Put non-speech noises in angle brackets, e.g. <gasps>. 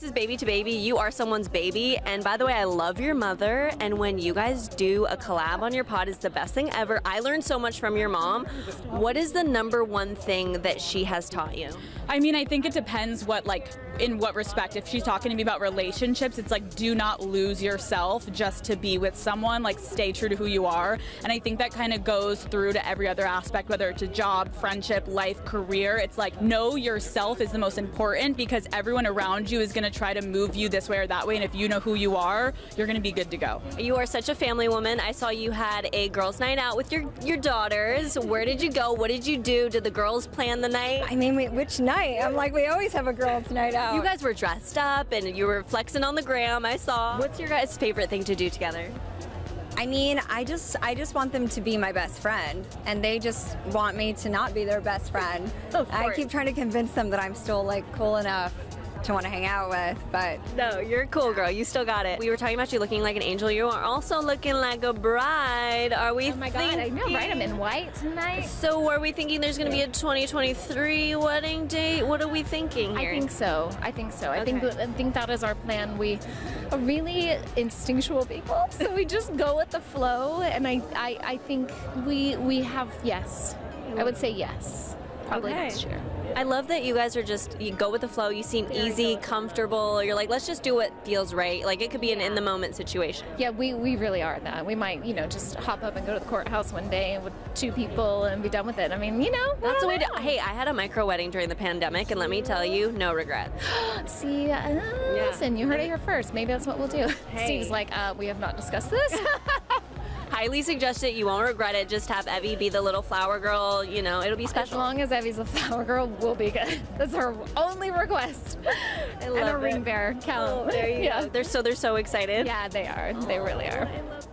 This is Baby2Baby. You are someone's baby. And by the way, I love your mother. And when you guys do a collab on your pod, it's the best thing ever. I learned so much from your mom. What is the number one thing that she has taught you? I mean, I think it depends what, like, in what respect. If she's talking to me about relationships, it's like, do not lose yourself just to be with someone. Like, stay true to who you are. And I think that kind of goes through to every other aspect, whether it's a job, friendship, life, career. It's like, know yourself is the most important because everyone around you is going to try to move you this way or that way. And if you know who you are, you're going to be good to go. You are such a family woman. I saw you had a girls' night out with your, your daughters. Where did you go? What did you do? Did the girls plan the night? I mean, we, which night? I'm like, we always have a girls' night out. You guys were dressed up and you were flexing on the gram. I saw. What's your guys' favorite thing to do together? I mean, I just I just want them to be my best friend, and they just want me to not be their best friend. <laughs> Of I keep trying to convince them that I'm still like cool enough to want to hang out with, but No, you're a cool girl. You still got it. We were talking about you looking like an angel. You are also looking like a bride. Are we? Oh my god, I know, right? I'm in white tonight. So are we thinking there's going to be a 2023 wedding date? What are we thinking I think so. I think so. I think I think that is our plan. We are really instinctual people, <laughs> so we just go with the flow. And I, I, I think we we have yes. I would say yes. Probably Okay. next year. I love that you guys are just you go with the flow. You seem easy, comfortable. You're like, let's just do what feels right. Like it could be an in the moment situation. Yeah, we, we really are that. We might, you know, just hop up and go to the courthouse one day with two people and be done with it. I mean, you know, That's the way to. Hey, I had a micro wedding during the pandemic, and let me tell you, no regrets. <gasps> See, uh, listen, you heard it here first. Maybe that's what we'll do. Hey. Steve's like, uh, we have not discussed this. <laughs> I highly suggest it. You won't regret it. Just have Evie be the little flower girl. You know, it'll be special. As long as Evie's a flower girl, we'll be good. <laughs> That's her only request. I love and a love ring it. bear. Count. Oh, there you <laughs> yeah. go. They're so they're so excited. Yeah, they are. They really are. Oh, I love